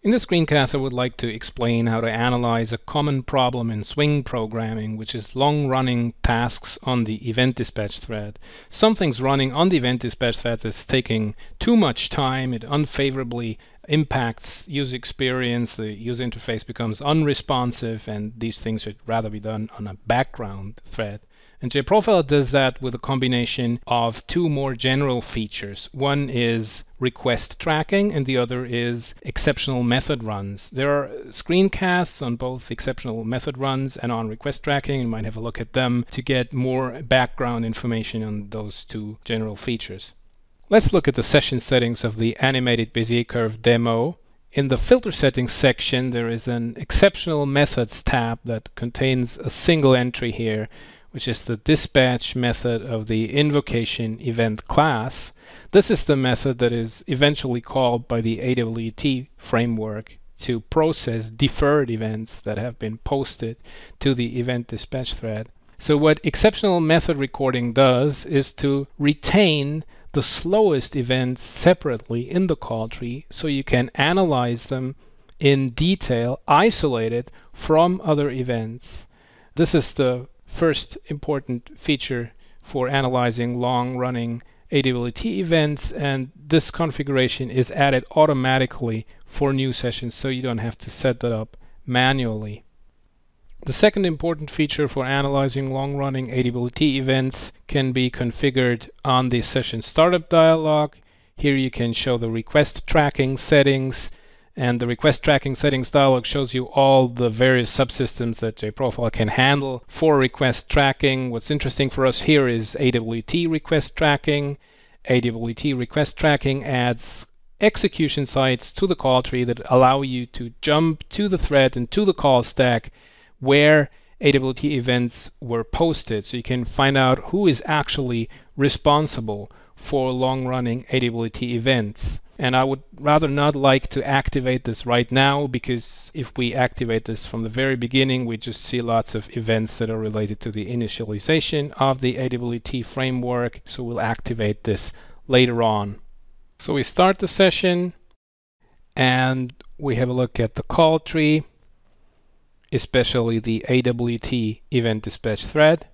In this screencast, I would like to explain how to analyze a common problem in Swing programming, which is long-running tasks on the event dispatch thread. Something's running on the event dispatch thread that's taking too much time. It unfavorably impacts user experience. The user interface becomes unresponsive, and these things should rather be done on a background thread. And JProfiler does that with a combination of two more general features. One is request tracking and the other is exceptional method runs. There are screencasts on both exceptional method runs and on request tracking. You might have a look at them to get more background information on those two general features. Let's look at the session settings of the animated Bezier curve demo. In the filter settings section, there is an exceptional methods tab that contains a single entry here which is the dispatch method of the invocation event class. This is the method that is eventually called by the AWT framework to process deferred events that have been posted to the event dispatch thread. So what exceptional method recording does is to retain the slowest events separately in the call tree so you can analyze them in detail, isolated from other events. This is the first important feature for analyzing long-running AWT events and this configuration is added automatically for new sessions so you don't have to set that up manually. The second important feature for analyzing long-running AWT events can be configured on the session startup dialog. Here you can show the request tracking settings and the request tracking settings dialog shows you all the various subsystems that JProfiler can handle for request tracking. What's interesting for us here is AWT request tracking. AWT request tracking adds execution sites to the call tree that allow you to jump to the thread and to the call stack where AWT events were posted. So you can find out who is actually responsible for long-running AWT events and I would rather not like to activate this right now because if we activate this from the very beginning we just see lots of events that are related to the initialization of the AWT framework so we'll activate this later on. So we start the session and we have a look at the call tree especially the AWT event dispatch thread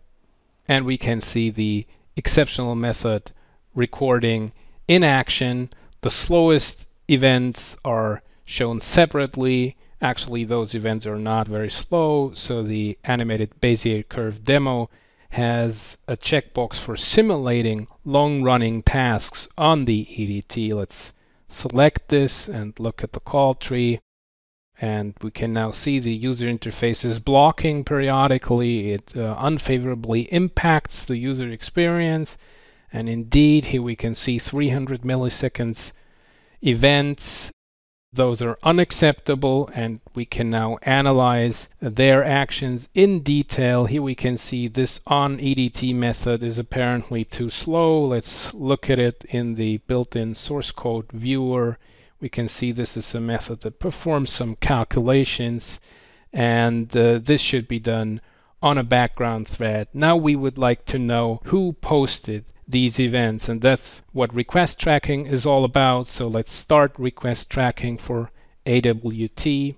and we can see the exceptional method recording in action the slowest events are shown separately. Actually, those events are not very slow, so the animated Bezier curve demo has a checkbox for simulating long-running tasks on the EDT. Let's select this and look at the call tree. And we can now see the user interface is blocking periodically. It uh, unfavorably impacts the user experience. And indeed, here we can see 300 milliseconds events. Those are unacceptable and we can now analyze their actions in detail. Here we can see this on EDT method is apparently too slow. Let's look at it in the built-in source code viewer. We can see this is a method that performs some calculations and uh, this should be done on a background thread. Now we would like to know who posted these events and that's what request tracking is all about. So let's start request tracking for AWT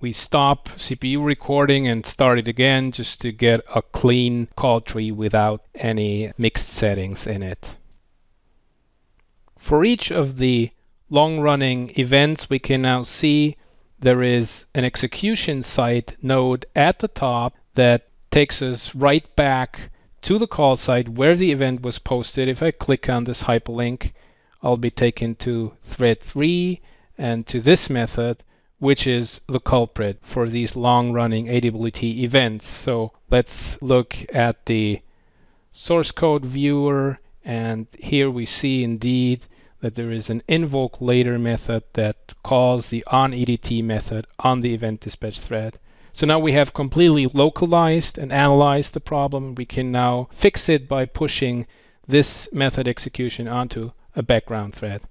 we stop CPU recording and start it again just to get a clean call tree without any mixed settings in it for each of the long-running events we can now see there is an execution site node at the top that takes us right back to the call site where the event was posted. If I click on this hyperlink, I'll be taken to thread 3 and to this method, which is the culprit for these long-running AWT events. So let's look at the source code viewer, and here we see indeed that there is an invoke later method that calls the onEDT method on the event dispatch thread. So now we have completely localized and analyzed the problem. We can now fix it by pushing this method execution onto a background thread.